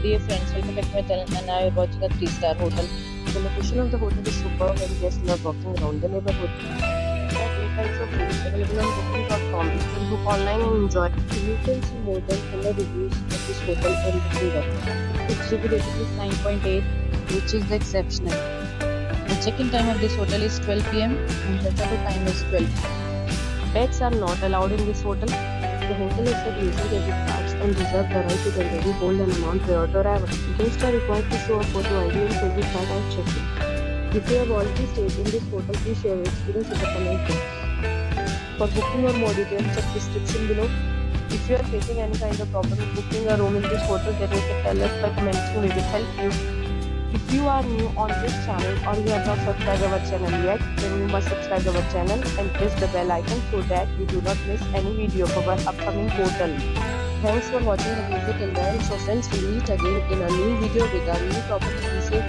Dear friends, welcome back to my channel and now you're watching a 3-star hotel. The location of the hotel is superb and guests love walking around the neighborhood. There types of rooms available on booking.com. You can book online and enjoy. You can see more than 100 reviews of this hotel on booking.com. Its review rating is 9.8 which is exceptional. The check-in time of this hotel is 12 pm and check-out time is 12 Pets are not allowed in this hotel. The hotel accepts user debit cards and reserves the right to temporarily hold an amount prior to arrival. Guests are required to show a photo ID and credit card at check-in. If you have already stayed in this hotel, please share your experience in the comment box. For booking or more details, check description below. If you are facing any kind of problem booking a room in this hotel, then you can tell us by commenting. We will help you. If you are new on this channel or you have not subscribed our channel yet, then you must subscribe our channel and press the bell icon so that you do not miss any video of our upcoming portal. Thanks for watching the video till the end. So friends, we'll meet again in a new video with a new property. Be safe